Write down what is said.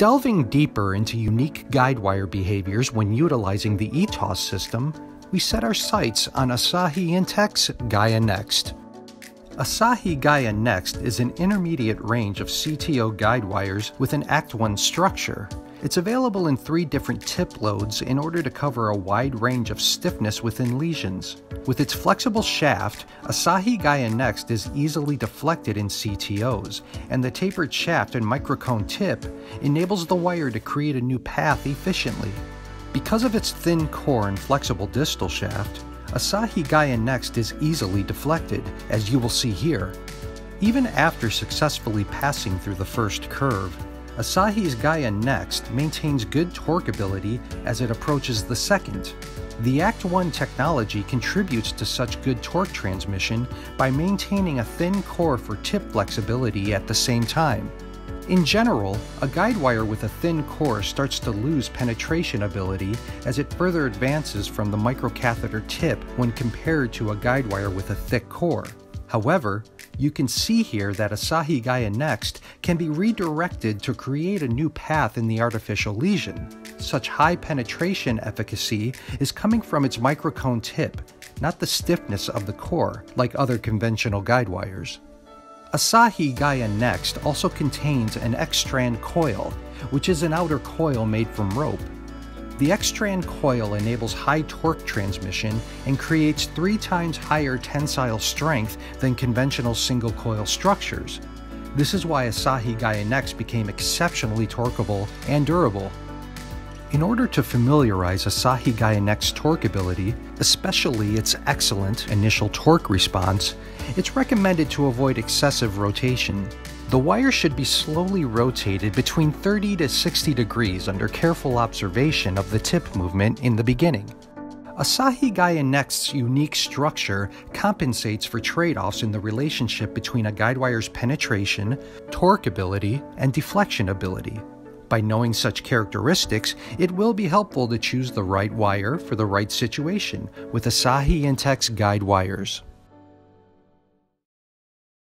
Delving deeper into unique guide wire behaviors when utilizing the ETOSS system, we set our sights on Asahi Intecc Gaia Next. Asahi Gaia Next is an intermediate range of CTO guide wires with an ACT ONE structure it's available in three different tip loads in order to cover a wide range of stiffness within lesions. With its flexible shaft, Asahi Gaia Next is easily deflected in CTOs, and the tapered shaft and microcone tip enables the wire to create a new path efficiently. Because of its thin core and flexible distal shaft, Asahi Gaia Next is easily deflected, as you will see here. Even after successfully passing through the first curve, Asahi's Gaia Next maintains good torque ability as it approaches the second. The ACT ONE technology contributes to such good torque transmission by maintaining a thin core for tip flexibility at the same time. In general, a guide wire with a thin core starts to lose penetration ability as it further advances from the microcatheter tip when compared to a guide wire with a thick core. However, you can see here that Asahi Gaia Next can be redirected to create a new path in the artificial lesion. Such high penetration efficacy is coming from its microcone tip, not the stiffness of the core, like other conventional guide wires. Asahi Gaia Next also contains an XTRAND coil, which is an outer coil made from rope the XTRAND coil enables high torque transmission and creates three times higher tensile strength than conventional single coil structures. This is why Asahi Gaia Next became exceptionally torqueable and durable. In order to familiarize Asahi Gaia Next torqueability, especially its excellent initial torque response, it's recommended to avoid excessive rotation. The wire should be slowly rotated between 30 to 60 degrees under careful observation of the tip movement in the beginning. Asahi Gaia Next's unique structure compensates for trade offs in the relationship between a guidewire's penetration, torque ability, and deflection ability. By knowing such characteristics, it will be helpful to choose the right wire for the right situation with Asahi Intecc guide wires.